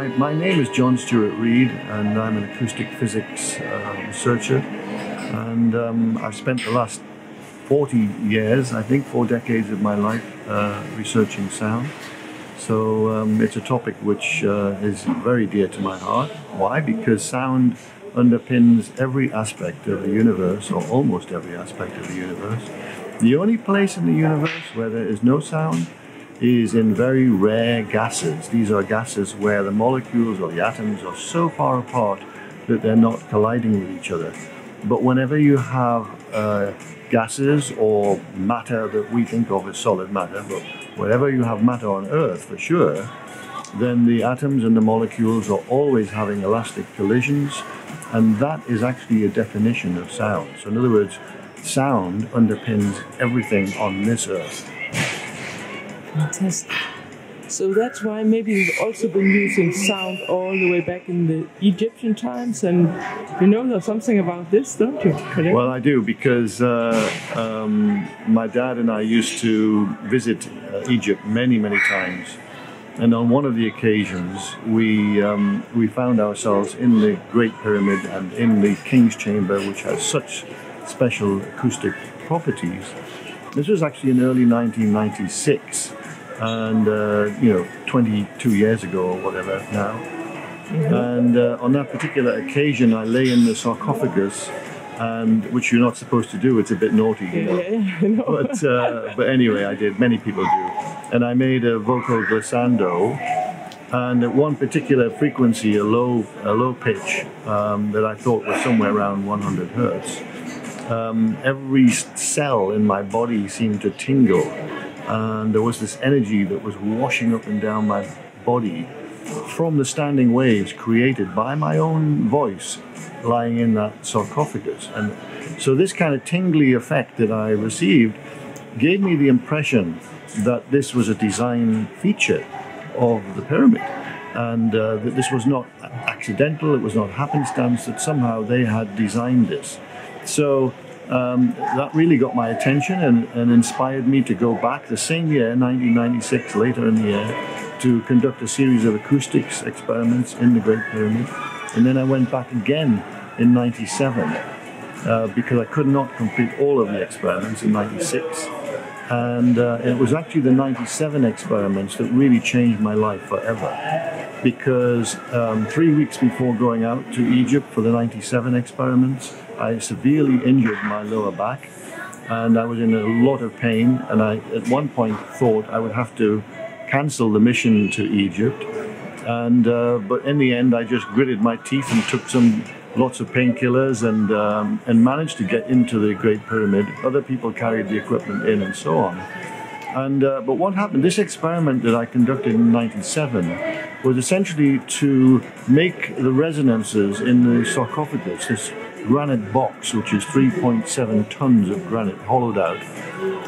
my, my name is John Stuart Reid, and I'm an acoustic physics uh, researcher. And um, I've spent the last 40 years, I think, four decades of my life uh, researching sound. So um, it's a topic which uh, is very dear to my heart. Why? Because sound underpins every aspect of the universe, or almost every aspect of the universe. The only place in the universe where there is no sound is in very rare gases. These are gases where the molecules or the atoms are so far apart that they're not colliding with each other. But whenever you have uh, gases or matter that we think of as solid matter, but wherever you have matter on Earth for sure, then the atoms and the molecules are always having elastic collisions, and that is actually a definition of sound. So, in other words, sound underpins everything on this Earth. Fantastic. So that's why maybe you've also been using sound all the way back in the Egyptian times, and you know something about this, don't you? Correct? Well, I do because uh, um, my dad and I used to visit uh, Egypt many, many times, and on one of the occasions we um, we found ourselves in the Great Pyramid and in the King's Chamber, which has such special acoustic properties. This was actually in early 1996 and uh, you know 22 years ago or whatever now. And uh, on that particular occasion i lay in the sarcophagus and which you're not supposed to do it's a bit naughty you know? yeah, yeah, but uh, but anyway i did many people do. And i made a vocal glissando and at one particular frequency a low a low pitch um, that i thought was somewhere around 100 hertz. Um, every cell in my body seemed to tingle and there was this energy that was washing up and down my body from the standing waves created by my own voice lying in that sarcophagus. And so, this kind of tingly effect that I received gave me the impression that this was a design feature of the pyramid and uh, that this was not accidental, it was not happenstance, that somehow they had designed this. So, um, that really got my attention and, and, inspired me to go back the same year, 1996, later in the year, to conduct a series of acoustics experiments in the Great Pyramid. And then I went back again in 97 uh, because I could not complete all of the experiments in 96. And uh, it was actually the 97 experiments that really changed my life forever. Because um, three weeks before going out to Egypt for the 97 experiments, I severely injured my lower back and I was in a lot of pain. And I, at one point, thought I would have to cancel the mission to Egypt. And uh, but in the end, I just gritted my teeth and took some lots of painkillers and um, and managed to get into the Great Pyramid. Other people carried the equipment in and so on. And uh, but what happened? This experiment that I conducted in '97 was essentially to make the resonances in the sarcophagus, this granite box, which is 3.7 tons of granite hollowed out,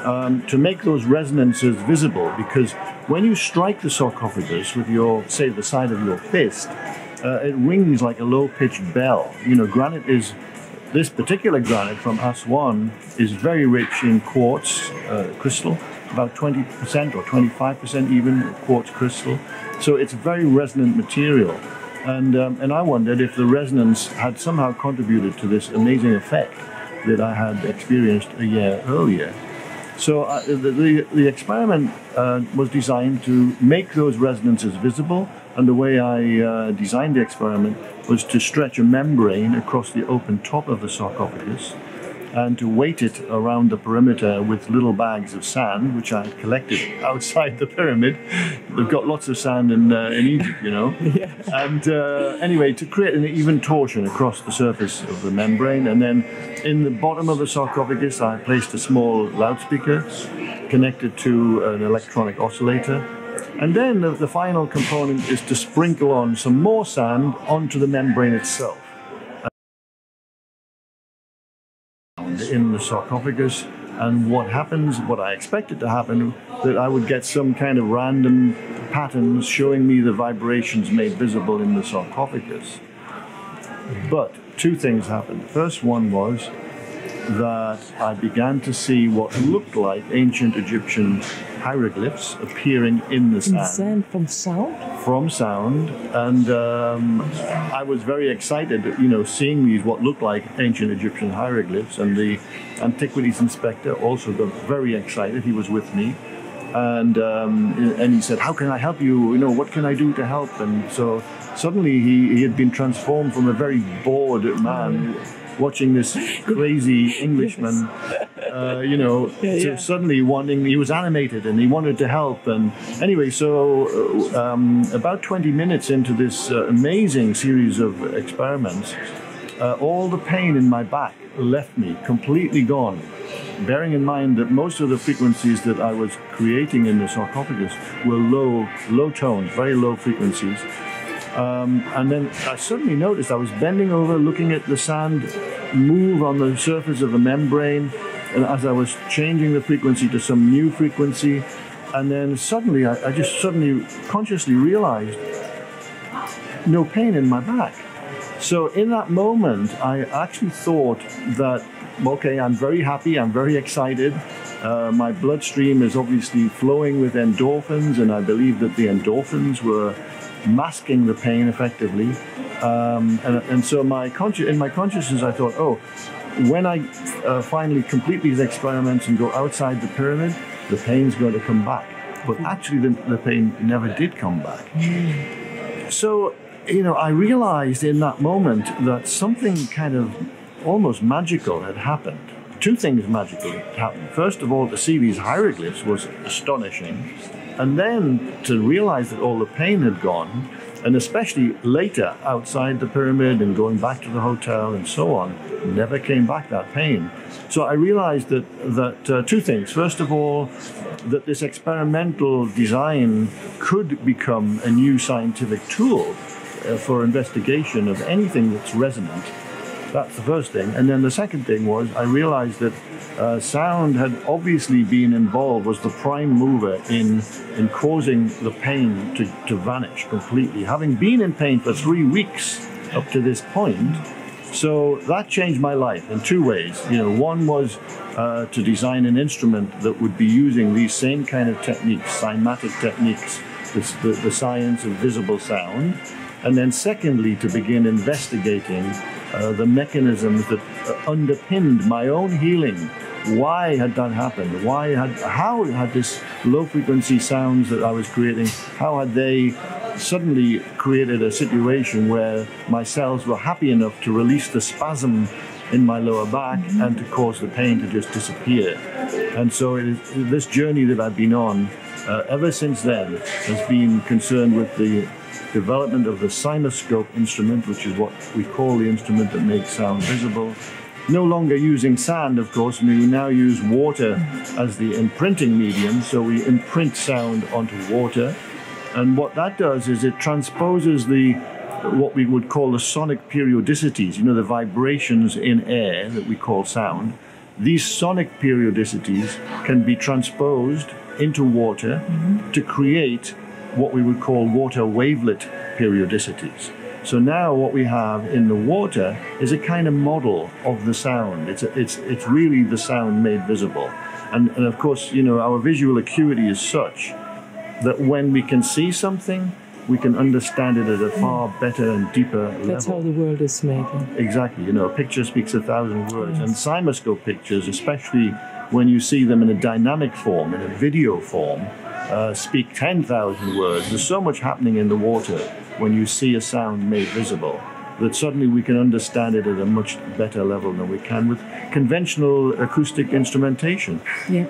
um, to make those resonances visible. Because when you strike the sarcophagus with your, say, the side of your fist, uh, it rings like a low-pitched bell. You know, granite is this particular granite from Aswan is very rich in quartz uh, crystal, about 20% or 25% even quartz crystal. So it's a very resonant material. And, um, and I wondered if the resonance had somehow contributed to this amazing effect that I had experienced a year earlier. So uh, the, the, the, experiment uh, was designed to make those resonances visible, and the way I uh, designed the experiment was to stretch a membrane across the open top of the sarcophagus and to weight it around the perimeter with little bags of sand, which I had collected outside the pyramid. They've got lots of sand in, uh, in Egypt, you know. yeah. And uh, anyway, to create an even torsion across the surface of the membrane. And then in the bottom of the sarcophagus, I placed a small loudspeaker connected to an electronic oscillator. And then the, the final component is to sprinkle on some more sand onto the membrane itself. In the sarcophagus. And what happens, what I expected to happen, that I would get some kind of random patterns showing me the vibrations made visible in the sarcophagus. But two things happened. The first one was that I began to see what looked like ancient Egyptian hieroglyphs appearing in the sand the sand from sound? from sound, and um, I was very excited, you know, seeing these what looked like ancient Egyptian hieroglyphs, and the antiquities inspector also got very excited. He was with me, and um, and he said, "How can I help you? You know, what can I do to help?" And so suddenly he, he had been transformed from a very bored man. Watching this crazy Englishman, uh, you know, Yeah, yeah. suddenly wanting, he was animated and he wanted to help. And anyway, so uh, um, about 20 minutes into this uh, amazing series of experiments, uh, all the pain in my back left me completely gone. Bearing in mind that most of the frequencies that I was creating in the sarcophagus were low, low tones, very low frequencies. Um, and then I suddenly noticed I was bending over, looking at the sand move on the surface of the membrane, and as I was changing the frequency to some new frequency, and then suddenly I, I just suddenly consciously realized no pain in my back. So in that moment, I actually thought that, okay, I'm very happy, I'm very excited. Uh, my bloodstream is obviously flowing with endorphins, and I believe that the endorphins were masking the pain effectively. Um, and, and so my consci- in my consciousness, I thought, oh, when I uh, finally complete these experiments and go outside the pyramid, the pain's going to come back. But actually, the, the pain never did come back. So, you know, I realized in that moment that something kind of almost magical had happened. Two things magically happened. First of all, to see these hieroglyphs was astonishing. And then to realize that all the pain had gone, and especially later outside the pyramid and going back to the hotel and so on, never came back that pain. So I realized that, that uh, two things. First of all, that this experimental design could become a new scientific tool uh, for investigation of anything that's resonant. That's the first thing. And then the second thing was I realized that uh, sound had obviously been involved, was the prime mover in, in causing the pain to, to vanish completely. Having been in pain for three weeks up to this point, so that changed my life in two ways. You know, one was uh, to design an instrument that would be using these same kind of techniques, cymatic techniques, the, the science of visible sound, and then secondly to begin investigating uh, the mechanisms that uh, underpinned my own healing. Why had that happened? Why had how had this low frequency sounds that I was creating? How had they suddenly created a situation where my cells were happy enough to release the spasm in my lower back and to cause the pain to just disappear. And so it is, this journey that I've been on uh, ever since then has been concerned with the development of the CymaScope instrument, which is what we call the instrument that makes sound visible. No longer using sand, of course, we now use water as the imprinting medium, so we imprint sound onto water. And what that does is it transposes the what we would call the sonic periodicities, you know, the vibrations in air that we call sound. These sonic periodicities can be transposed into water to create what we would call water wavelet periodicities. So now what we have in the water is a kind of model of the sound. It's, a, it's, it's really the sound made visible. And, and of course, you know, our visual acuity is such that when we can see something, we can understand it at a far mm. better and deeper level. That's how the world is made. Exactly. You know, a picture speaks a thousand words. And CymaScope pictures, especially when you see them in a dynamic form, in a video form, uh, speak 10,000 words. There's so much happening in the water when you see a sound made visible that suddenly we can understand it at a much better level than we can with conventional acoustic instrumentation. Yeah.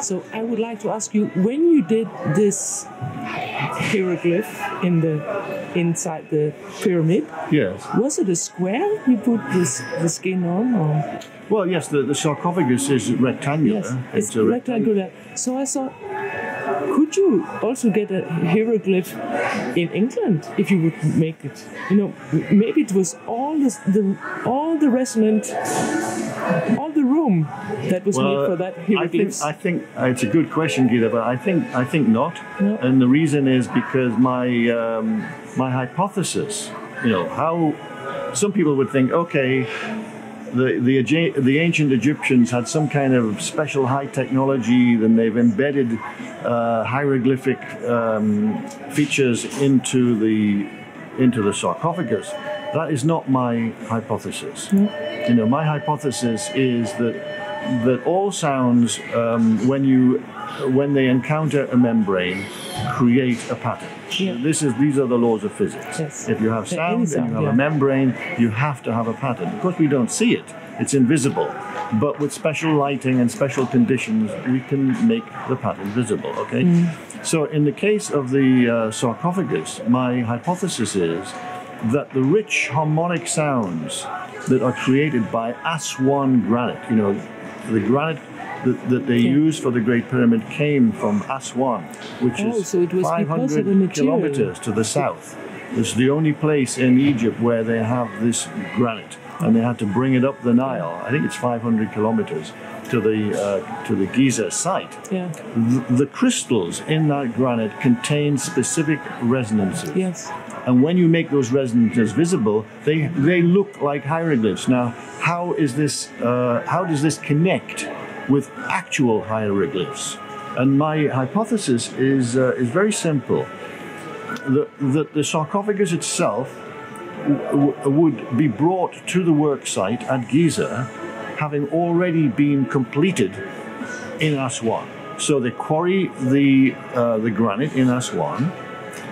So I would like to ask you when you did this hieroglyph in the inside the pyramid, Yes. was it a square you put this the skin on or Well, yes, the, the sarcophagus is rectangular. yes it's a rectangular. So I thought could you also get a hieroglyph in England if you would make it? You know, maybe it was all this, the all the resonant, all the room that was made for that I think. I think uh, it's a good question, Githa, but I think I think not. No. And the reason is because my um, my hypothesis, you know, how some people would think, okay, the, the, the ancient Egyptians had some kind of special high technology, then they've embedded uh, hieroglyphic um, features into the, into the sarcophagus. That is not my hypothesis. You know, my hypothesis is that, that all sounds, um, when, you, when they encounter a membrane, create a pattern. Yeah. This is, these are the laws of physics. Yes. If you have any sound and you have yeah. a membrane, you have to have a pattern. Of course, we don't see it, it's invisible. But with special lighting and special conditions, we can make the pattern visible, okay? Mm. So, in the case of the uh, sarcophagus, my hypothesis is that the rich harmonic sounds that are created by Aswan granite, you know, the granite that, that they Yeah. used for the Great Pyramid came from Aswan, which Oh, is so it was because of the 500 kilometers to the south. It's the only place in Egypt where they have this granite, and they had to bring it up the Nile. I think it's 500 kilometers to the uh, to the Giza site. Yeah. Th- the crystals in that granite contain specific resonances. Yes. And when you make those resonances visible, they they look like hieroglyphs. Now, how is this? Uh, how does this connect with actual hieroglyphs? And my hypothesis is uh, is very simple. that the, the sarcophagus itself w- w- would be brought to the work site at Giza, having already been completed in Aswan. So they quarry the uh, the granite in Aswan,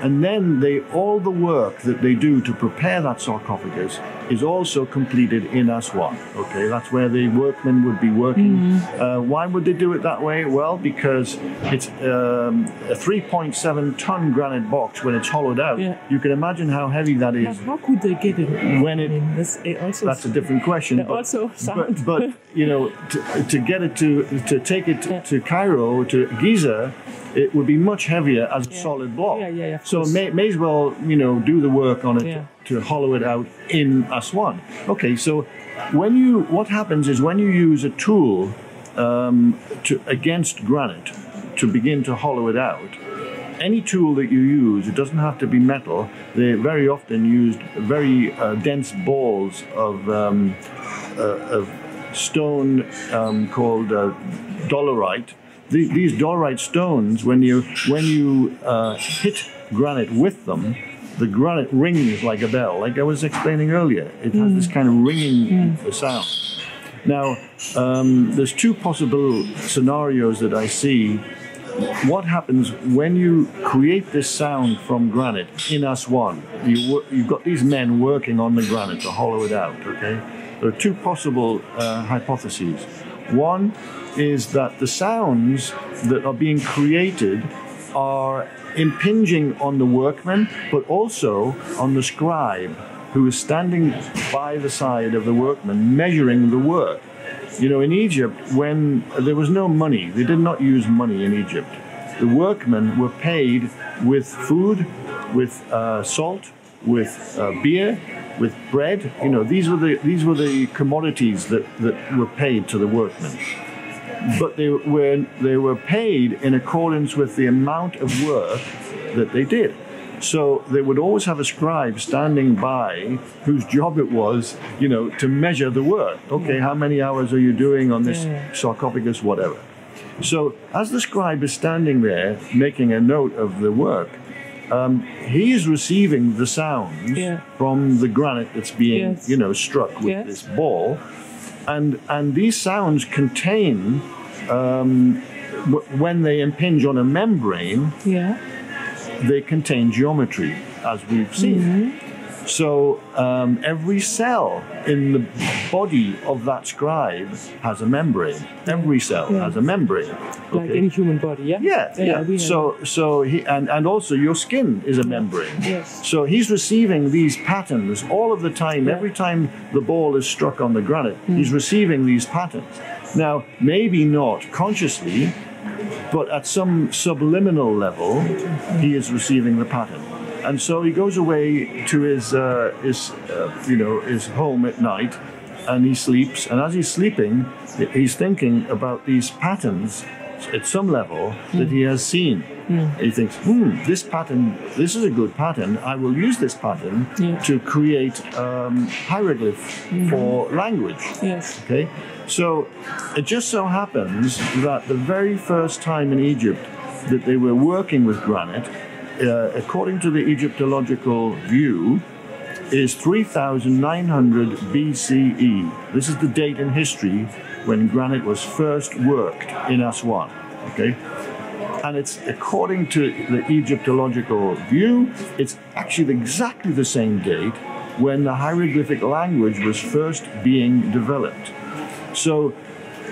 and then they all the work that they do to prepare that sarcophagus is also completed in Aswan. Okay, that's where the workmen would be working. Uh, why would they do it that way? Well, because it's um, a 3.7 ton granite box when it's hollowed out. Yeah. You can imagine how heavy that is. How could they get it? When it- I mean, this, it also That's a different question. But- also but, sound. but you know, to, to get it to to take it Yeah. to Cairo to Giza, it would be much heavier as a Yeah. solid block. Yeah, yeah, yeah, so may, may as well you know do the work on it. To hollow it out in Aswan. Okay, so when you what happens is when you use a tool um, to against granite to begin to hollow it out. Any tool that you use, it doesn't have to be metal. They very often used very uh, dense balls of um, uh, of stone um, called uh, dolerite. The, these dolerite stones, when you when you uh, hit granite with them, the granite rings like a bell. Like I was explaining earlier, it has this kind of ringing sound. Now, um, there's two possible scenarios that I see. What happens when you create this sound from granite in Aswan? You, you've got these men working on the granite to hollow it out, okay? There are two possible uh, hypotheses. One is that the sounds that are being created are impinging on the workman, but also on the scribe who is standing by the side of the workman measuring the work. You know, in Egypt, when there was no money, they did not use money in Egypt. The workmen were paid with food, with uh, salt, with uh, beer, with bread. You know, these were the these were the commodities that, that were paid to the workmen but they were they were paid in accordance with the amount of work that they did. So they would always have a scribe standing by whose job it was, you know, to measure the work. Okay, how many hours are you doing on this sarcophagus, whatever. So as the scribe is standing there making a note of the work, um, he is receiving the sounds Yeah. from the granite that's being, Yes. you know, struck with Yes. this ball, and and these sounds contain um, when they impinge on a membrane, Yeah. they contain geometry, as we've seen. Mm-hmm. So um, every cell in the body of that scribe has a membrane. Every cell Yeah. has a membrane. Like okay? any human body, yeah? Yeah, yeah. have- So, so he and and also your skin is a membrane. Yes. So he's receiving these patterns all of the time. Yeah. Every time the ball is struck on the granite, Hmm. he's receiving these patterns. Now, maybe not consciously, but at some subliminal level, he is receiving the pattern. And so he goes away to his, uh, his uh, you know, his home at night, and he sleeps. And as he's sleeping, he's thinking about these patterns at some level that he has seen. He thinks, hmm, this pattern, this is a good pattern. I will use this pattern Yeah. to create um, hieroglyph for language. Yes. Okay, so it just so happens that the very first time in Egypt that they were working with granite, uh, according to the Egyptological view, is 3900 BCE. This is the date in history when granite was first worked in Aswan. Okay, and it's according to the Egyptological view, it's actually exactly the same date when the hieroglyphic language was first being developed. So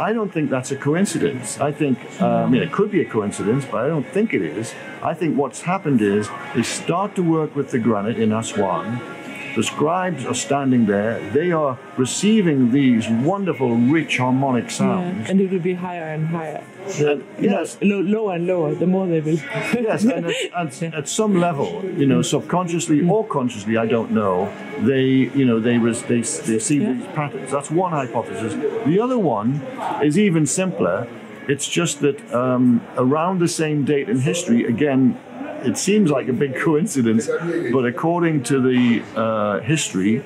I don't think that's a coincidence. I think, uh, I mean, it could be a coincidence, but I don't think it is. I think what's happened is they start to work with the granite in Aswan. The scribes are standing there. They are receiving these wonderful, rich harmonic Yeah. sounds. And it will be higher and higher. And, yes, Low, lower and lower, the more they will. yes, and at, at, at some level, you know, subconsciously or consciously, I don't know. They, you know, they res- they, they see Yeah. these patterns. That's one hypothesis. The other one is even simpler. It's just that um, around the same date in history, again, it seems like a big coincidence, but according to the uh, history,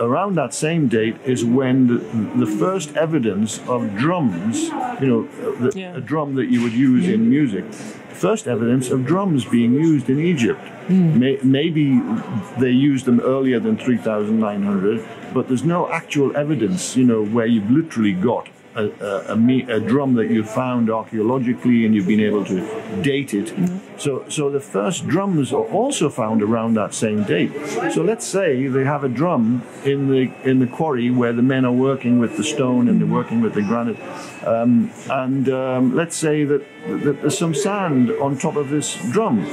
around that same date is when the, the first evidence of drums, you know, the, Yeah. a drum that you would use in music, first evidence of drums being used in Egypt. May, maybe they used them earlier than 3,900, but there's no actual evidence, you know, where you've literally got a, a, a, me- a drum that you found archaeologically and you've been able to date it. So, so the first drums are also found around that same date. So let's say they have a drum in the in the quarry where the men are working with the stone and they're working with the granite, um, and um, let's say that, that there's some sand on top of this drum.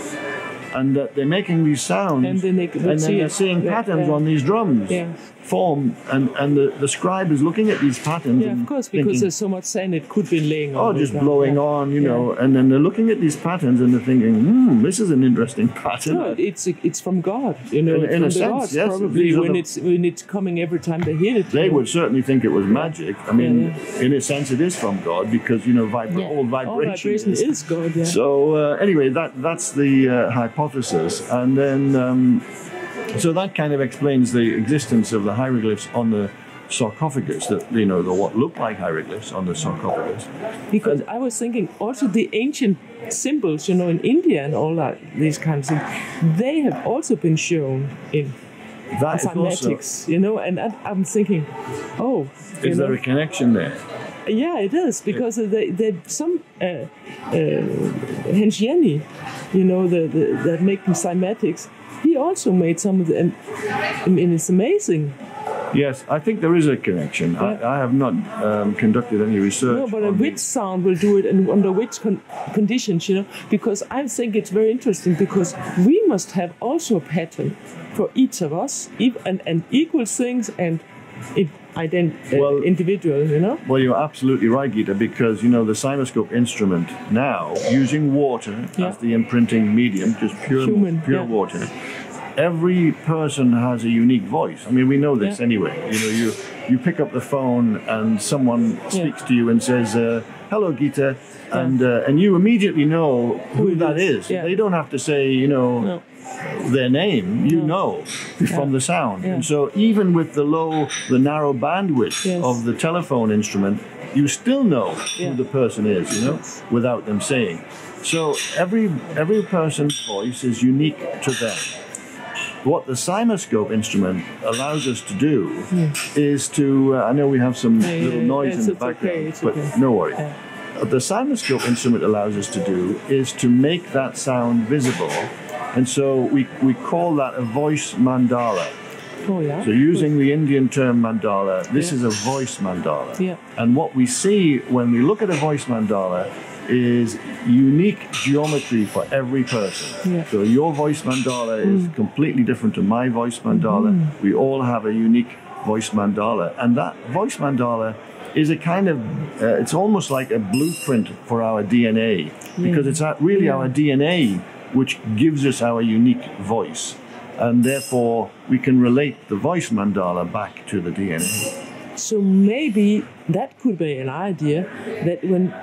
And that they're making these sounds, And then they and then they're it. seeing patterns yeah. on these drums Yeah. Form, and, and the, the scribe is looking at these patterns. Yeah, of course, because thinking, there's so much sand it could be laying Oh, on. the just blowing Yeah. on, you Yeah. know, and then they're looking at these patterns and they're thinking, hmm, this is an interesting pattern. No, it's it's from God, you know, In- in a sense, gods yes, probably when the- it's when it's coming every time they hit it. they know. would certainly think it was magic. I mean, Yeah, in a sense, it is from God because you know, vibra- Yeah. all vibration, All vibration is. is God. Yeah. So uh, anyway, that that's the uh, hypothesis, and then um, so that kind of explains the existence of the hieroglyphs on the sarcophagus. That you know, the what look like hieroglyphs on the sarcophagus. Because I was thinking also the ancient symbols, you know, in India and all that, these kinds of things, they have also been shown in That cymatics, you know, and I, I'm thinking, oh, Is know, there a connection there? yeah, it is because they, they some uh, uh, Hans Jenny, you know, the, the that make them cymatics. He also made some of them. I mean, it's amazing. Yes, I think there is a connection. I, I have not um, conducted any research. No, but a which sound will do it and under which con- conditions, you know? Because I think it's very interesting because we must have also a pattern for each of us and, and equal things and it, ident- uh, Well- individual, you know? Well, you're absolutely right, Githa, because you know the CymaScope instrument now using water Yeah. as the imprinting medium, just pure Human, pure yeah. water. Every person has a unique voice. I mean, we know this Yeah. anyway. You know, you you pick up the phone and someone speaks to you and says, uh, "Hello, Githa," and uh, and you immediately know who, it that is, is. They don't have to say, you know. No. Their name, you know from the sound. Yeah. And so even with the low, the narrow bandwidth Yes. of the telephone instrument, you still know Yeah. who the person is, you know, without them saying. So every every person's voice is unique to them. What the CymaScope instrument allows us to do is to, uh, I know we have some Yeah, yeah, little noise in the it's okay, background, but okay. no worry. Yeah. The CymaScope instrument allows us to do is to make that sound visible. And so we, we call that a voice mandala. Oh, yeah. So using the Indian term mandala, this Yeah. is a voice mandala. Yeah. And what we see when we look at a voice mandala is unique geometry for every person. Yeah. So your voice mandala is completely different to my voice mandala. We all have a unique voice mandala. And that voice mandala is a kind of, uh, it's almost like a blueprint for our DNA because it's really our DNA which gives us our unique voice. And therefore, we can relate the voice mandala back to the DNA. So maybe that could be an idea that when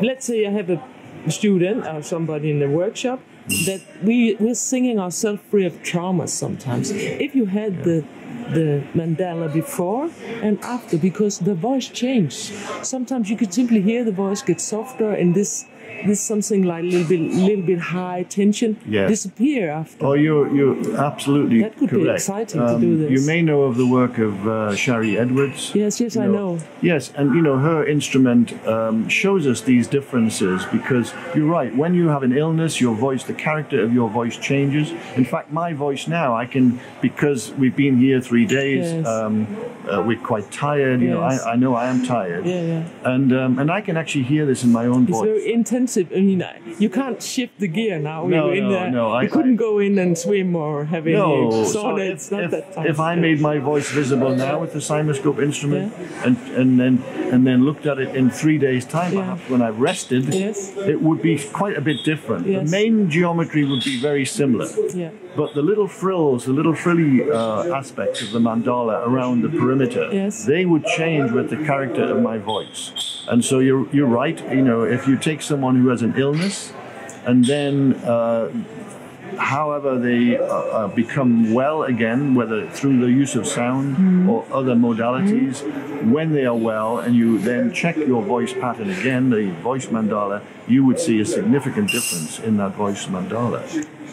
let's say I have a student or somebody in the workshop that we we're singing ourselves free of trauma sometimes. If you had the the mandala before and after because the voice changed. Sometimes you could simply hear the voice get softer and this this something like a little bit little bit high tension Yes. disappear after. Oh, you're you're absolutely That could be correct. Um, exciting to do this. You may know of the work of uh, Sharry Edwards. Yes, yes, You I know. Yes, and you know her instrument um, shows us these differences because you're right. When you have an illness, your voice, the character of your voice changes. In fact, my voice now, I can because we've been here three days. Yes. Um, uh, we're quite tired. You know, I, I know I am tired. Yeah, yeah. And um, and I can actually hear this in my own It's voice. very intensive. I mean, you can't shift the gear now. No, You're in no, there. no, I- you couldn't I- go in and swim or have any No, so it's if, not if, that time. if I made my voice visible now with the CymaScope instrument and, and then and then looked at it in three days' time, Yeah. perhaps when I've rested, Yes. it would be quite a bit different. Yes. The main geometry would be very similar. Yeah. But the little frills, the little frilly uh, aspects of the mandala around the perimeter, Yes. they would change with the character of my voice. And so you're, you're right, you know, if you take someone who has an illness and then uh, however they uh, uh, become well again, whether through the use of sound or other modalities, when they are well, and you then check your voice pattern again, the voice mandala, you would see a significant difference in that voice mandala.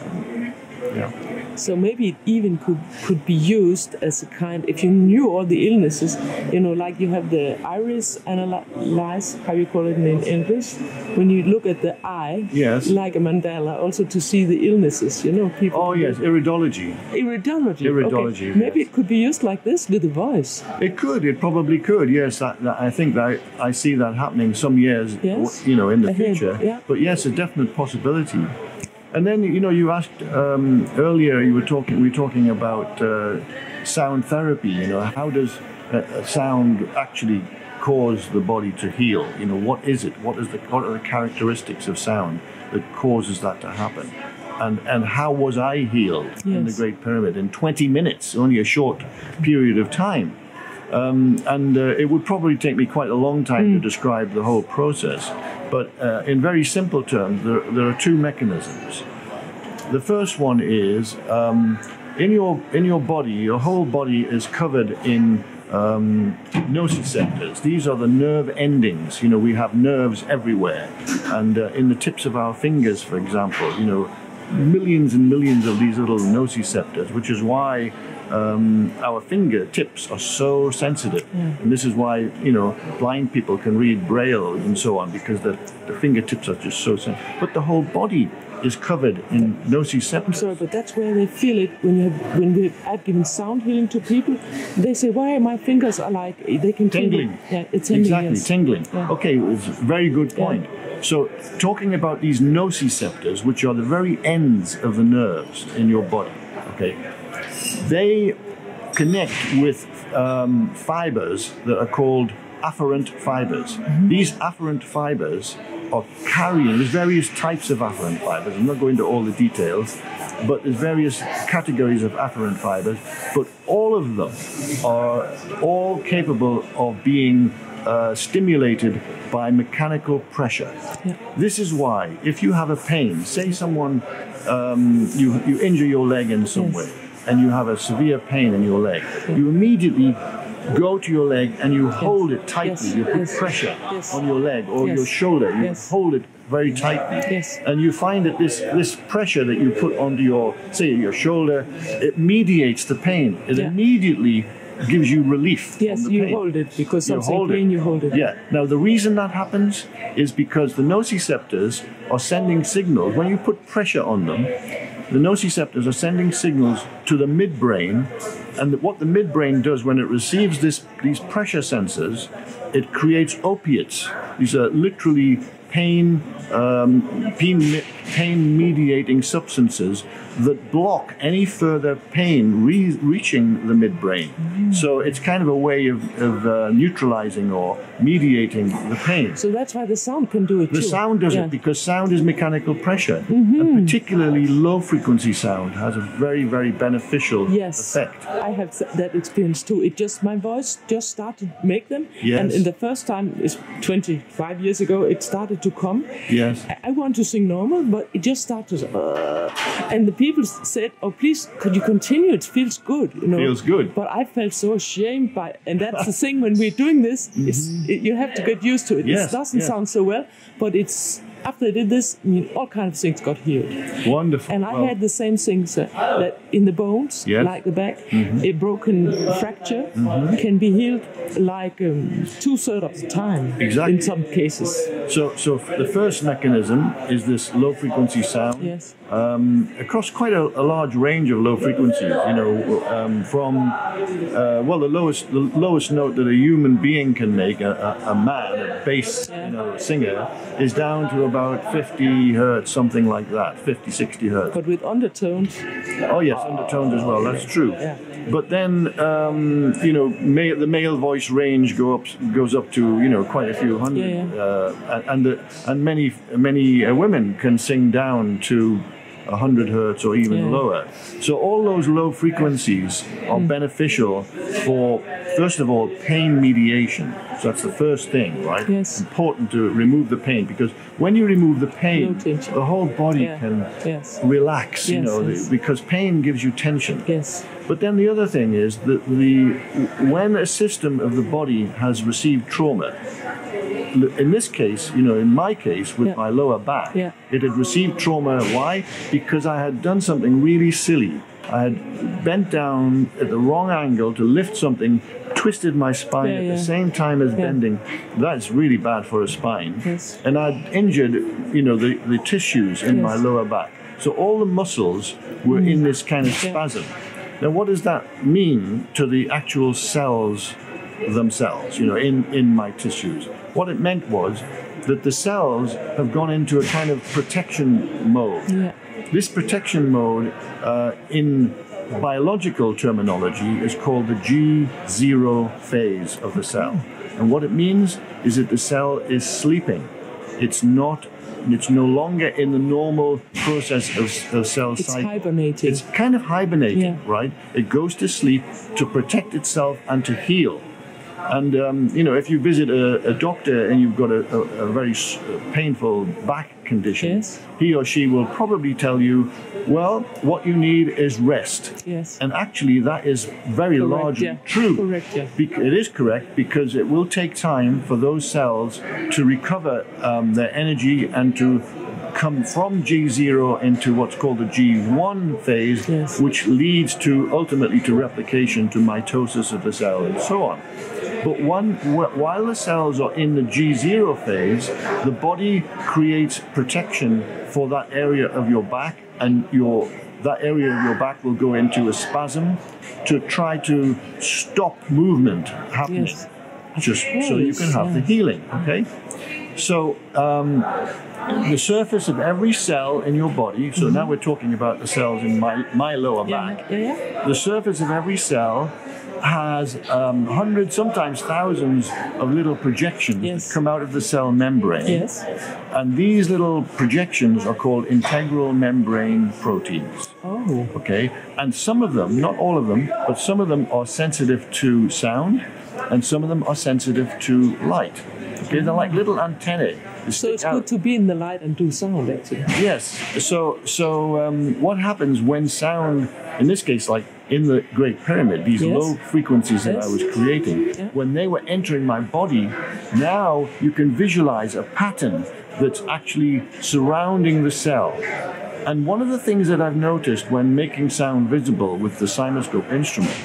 Um, yeah. So maybe it even could could be used as a kind. If you knew all the illnesses, you know, like you have the iris analyze, how you call it in English, when you look at the eye, Yes. like a mandala, also to see the illnesses. You know, people. Oh yes, iridology. Iridology. Iridology, Okay. Maybe yes. it could be used like this with the voice. It could. It probably could. Yes, that- I think that I see that happening some years. Yes. You know, in the Ahead, future. yeah. But yes, a definite possibility. And then you know, you asked um, earlier. You were talking. We were talking about uh, sound therapy. You know, how does uh, sound actually cause the body to heal? You know, what is it? What is the what are the characteristics of sound that causes that to happen? And and how was I healed in the Great Pyramid in 20 minutes? Only a short period of time. Um, and uh, it would probably take me quite a long time to describe the whole process. But uh, in very simple terms, there, there are two mechanisms. The first one is um, in your in your body, your whole body is covered in um, nociceptors. These are the nerve endings. You know, we have nerves everywhere, and uh, in the tips of our fingers, for example, you know, millions and millions of these little nociceptors, which is why um, our fingertips are so sensitive. And this is why, you know, blind people can read Braille and so on because the, the fingertips are just so sensitive. But the whole body is covered in nociceptors. Sorry, but that's where they feel it when you have, when we have given sound healing to people. They say, "Why my fingers are like they can feel it." Tingling. Yeah, it's tingling. Exactly, yes. tingling. Yeah. Okay, it's a very good point. So, talking about these nociceptors, which are the very ends of the nerves in your body, okay, they connect with um, fibers that are called afferent fibers. These afferent fibers are carrying, there's various types of afferent fibers. I'm not going into all the details, but there's various categories of afferent fibers, but all of them are all capable of being uh, stimulated by mechanical pressure. Yeah. This is why, if you have a pain, say someone um, you you injure your leg in some Yes. way, and you have a severe pain in your leg, you immediately go to your leg and you hold it tightly. Yes. You put Yes. pressure Yes. on your leg or Yes. your shoulder. You Yes. hold it very tightly. Yes. And you find that this this pressure that you put onto your say your shoulder, it mediates the pain. It Yeah. immediately gives you relief. Yes, you pain. hold it because You hold it. pain. You hold it. Yeah. Now the reason that happens is because the nociceptors are sending signals. When you put pressure on them, the nociceptors are sending signals to the midbrain, and what the midbrain does when it receives this these pressure sensors, it creates opiates. These are literally pain um, pain, pain mediating substances that block any further pain re- reaching the midbrain. So it's kind of a way of, of uh, neutralizing or mediating the pain. So that's why the sound can do it The too. sound does Yeah. Mm-hmm. it because sound is mechanical pressure, and particularly low frequency sound has a very, very beneficial Yes, effect. I have that experience too. It just my voice just started to make them, Yes. and in the first time, it's 25 years ago, it started to come. Yes. I- I want to sing normal, but it just started, uh, and the people said, "Oh, please, could you continue? It feels good, you know." Feels good. But I felt so ashamed by, and that's the thing when we're doing this, it's, it, you have to get used to it. Mm-hmm. Yes, it doesn't yes. sound so well, but it's after I did this, I mean, all kind of things got healed. Wonderful. And I had the same things uh, that in the bones, Yes. like the back, a broken fracture can be healed like um, two thirds of the time. Exactly. In some cases. so, so the first mechanism is this low frequency sound. Yes. um, across quite a, a large range of low frequencies. You know, um, from uh, well, the lowest the lowest note that a human being can make, a, a, a man, a bass Yeah. you know singer, is down to about 50 hertz, something like that, 50, 60 hertz. But with undertones, Oh yes, undertones as well. That's true. Yeah. But then, um, you know, the male voice range go up goes up to you know quite a few hundred, Yeah, yeah. Uh, and and, the, and many many uh, women can sing down to. 100 hertz or even Yeah. lower. So, all those low frequencies are Hmm. beneficial for, first of all, pain mediation. So, that's the first thing, right? Yes. Important to remove the pain because when you remove the pain, No the whole body Yeah. can Yes. relax, you Yes, know, yes. because pain gives you tension. yes, But then the other thing is that the when a system of the body has received trauma, in this case, you know, in my case with Yeah. my lower back, Yeah. it had received trauma. Why? Because I had done something really silly. I had bent down at the wrong angle to lift something, twisted my spine Yeah, at the same time as bending. That's really bad for a spine. Yes. And I'd injured, you know, the, the tissues in my lower back. So all the muscles were in mm. this kind of spasm. Now, what does that mean to the actual cells themselves, you know, in, in my tissues? What it meant was that the cells have gone into a kind of protection mode. yeah, This protection mode, uh, in biological terminology, is called the G0 phase of the cell. And what it means is that the cell is sleeping. It's not. It's no longer in the normal process of, of cell it's cycle. hibernating. It's kind of hibernating, Yeah. right? It goes to sleep to protect itself and to heal. And um, you know, if you visit a, a doctor and you've got a, a, a very painful back condition, Yes. he or she will probably tell you, "Well, what you need is rest." Yes. And actually, that is very Correct, largely yeah. true. Correct, yeah. Bec- it is correct because it will take time for those cells to recover um, their energy and to come from G0 into what's called the G1 phase, Yes. which leads to ultimately to replication, to mitosis of the cell, and so on. But one, while the cells are in the G0 phase, the body creates protection for that area of your back, and your that area of your back will go into a spasm to try to stop movement happening, Yes. just so you can have the healing. Okay, so. Um, the surface of every cell in your body, so now we're talking about the cells in my, my lower yeah, back, yeah, yeah. the surface of every cell has um, hundreds, sometimes thousands of little projections Yes. that come out of the cell membrane. Yes. And these little projections are called integral membrane proteins. Oh, Okay? And some of them, not all of them, but some of them are sensitive to sound, and some of them are sensitive to light. Okay? They're like little antennae. So it's out. good to be in the light and do sound actually. Yes. So, so um, what happens when sound, in this case, like in the Great Pyramid, these Yes. low frequencies that I was creating, Yeah. when they were entering my body, now you can visualize a pattern that's actually surrounding the cell. And one of the things that I've noticed when making sound visible with the CymaScope instrument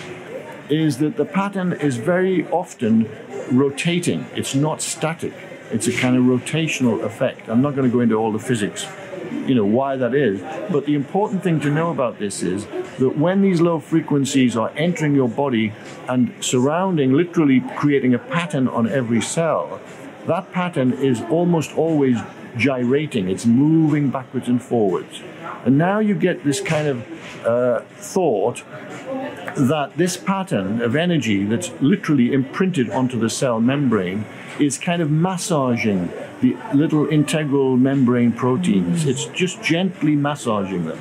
is that the pattern is very often rotating. It's not static. It's a kind of rotational effect. I'm not going to go into all the physics, you know, why that is. But the important thing to know about this is that when these low frequencies are entering your body and surrounding, literally creating a pattern on every cell, that pattern is almost always gyrating, it's moving backwards and forwards. And now you get this kind of uh, thought that this pattern of energy that's literally imprinted onto the cell membrane is kind of massaging the little integral membrane proteins. It's just gently massaging them.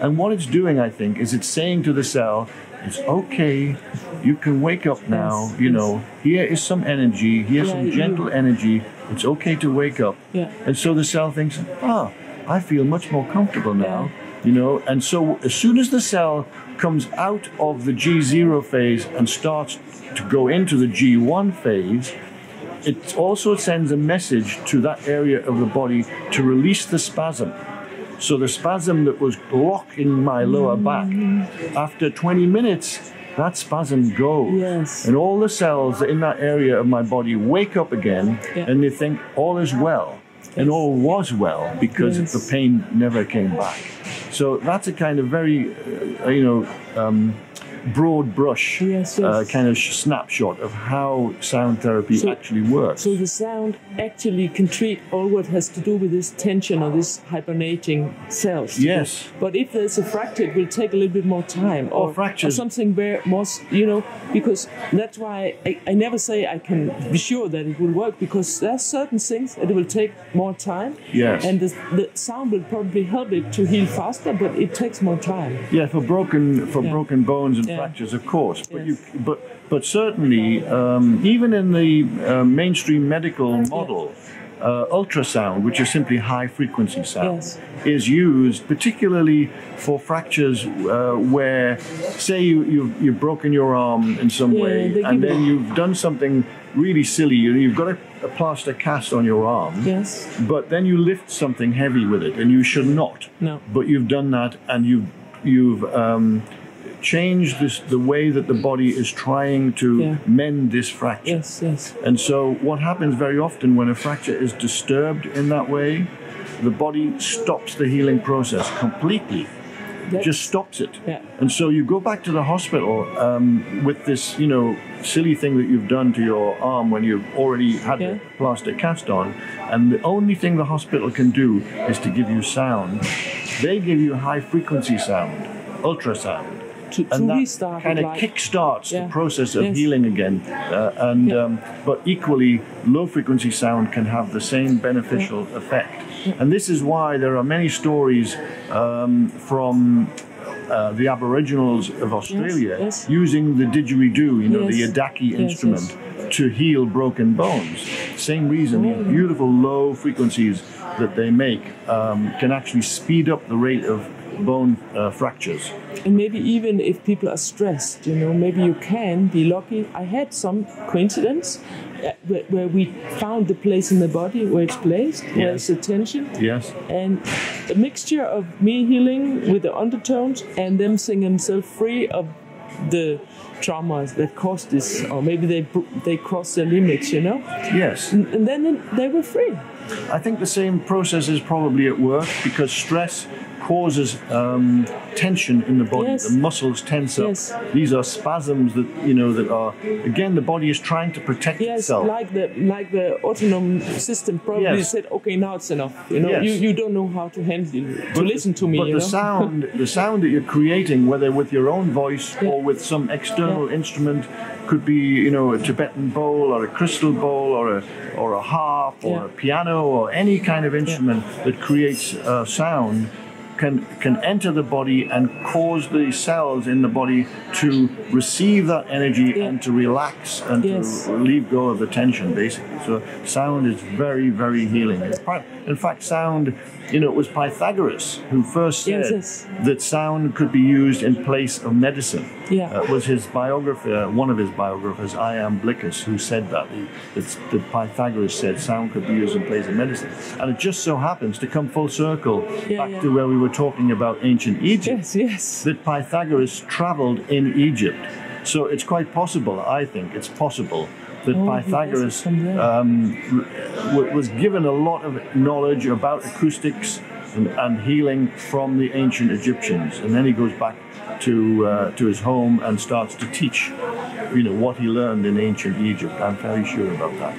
And what it's doing, I think, is it's saying to the cell, it's okay, you can wake up now, Yes, you yes. know, here is some energy, here's Yeah, some you- gentle energy, it's okay to wake up. Yeah. And so the cell thinks, ah, I feel much more comfortable now, yeah. you know. And so as soon as the cell comes out of the G0 phase and starts to go into the G1 phase, it also sends a message to that area of the body to release the spasm. So the spasm that was blocking my lower back, after 20 minutes, that spasm goes. Yes. And all the cells in that area of my body wake up again Yeah. and they think all is well. And all was well because Yes. the pain never came back. So that's a kind of very, uh, you know, um, broad brush Yes, Uh, kind of snapshot of how sound therapy So- actually works. So the sound actually can treat all what has to do with this tension or this hibernating cells. Yes. But if there's a fracture, it will take a little bit more time. Or, fractures- something where most, you know, because that's why I, I never say I can be sure that it will work because there are certain things that it will take more time. Yes. And the, the sound will probably help it to heal faster, but it takes more time. Yeah, for broken for Yeah. broken bones and Yeah. fractures, of course. But Yes. you, but but certainly, um, even in the uh, mainstream medical model, uh, ultrasound, which is simply high frequency sound, Yes. is used particularly for fractures uh, where, say, you, you've you've broken your arm in some Yeah, way, and then you've done something really silly. You- You've got a, a plaster cast on your arm. Yes. But then you lift something heavy with it, and you should not. No. But you've done that, and you've you've um, changed this, the way that the body is trying to Yeah. mend this fracture. Yes, yes. And so, what happens very often when a fracture is disturbed in that way, the body stops the healing process completely. That's- Just stops it. Yeah. And so you go back to the hospital um, with this, you know, silly thing that you've done to your arm when you've already had Yeah. the plaster cast on, and the only thing the hospital can do is to give you sound. They give you high frequency sound, ultrasound. To, to And that kind it of like, kickstarts Yeah. the process of Yes. healing again, uh, and Yeah. um, but equally, low frequency sound can have the same beneficial effect. And this is why there are many stories um, from uh, the Aboriginals of Australia yes. using the didgeridoo, you know, the Yes. Yidaki Yes, instrument, to heal broken bones. Same reason, these Oh. beautiful low frequencies that they make um, can actually speed up the rate of bone uh, fractures. And maybe even if people are stressed, you know, maybe you can be lucky. I had some coincidence uh, where, where we found the place in the body where it's placed, where Yes. it's the tension, Yes. and a mixture of me healing with the undertones and them singing themselves free of the traumas that caused this, or maybe they they crossed their limits, you know, Yes. and then they were free. I think the same process is probably at work because stress causes um, tension in the body. Yes. The muscles tense up. Yes. These are spasms that you know that are again the body is trying to protect Yes, itself. like the like the autonomic system probably Yes. said, okay, now it's enough. You know, you, you don't know how to handle it, to listen to me. But the know? sound, the sound that you're creating, whether with your own voice Yeah. or with some external Yeah. instrument, could be you know a Tibetan bowl or a crystal bowl or a or a harp or Yeah. a piano or any kind of instrument that creates uh, sound. Can, can enter the body and cause the cells in the body to receive that energy Yeah. and to relax and Yes. to leave go of the tension, basically. So sound is very, very healing. In fact, in fact, sound, you know, it was Pythagoras who first said Yes, yes. that sound could be used in place of medicine. Yeah. Uh, was his biographer, one of his biographers, Iamblichus, who said that. He, that, that Pythagoras said sound could be used in place of medicine. And it just so happens to come full circle Yeah, back yeah. to where we were talking about ancient Egypt Yes, yes. that Pythagoras traveled in Egypt. So it's quite possible, I think, it's possible that Oh, Pythagoras has it from there. um, was given a lot of knowledge about acoustics and, and healing from the ancient Egyptians. And then he goes back to, uh, to his home and starts to teach, you know, what he learned in ancient Egypt. I'm very sure about that.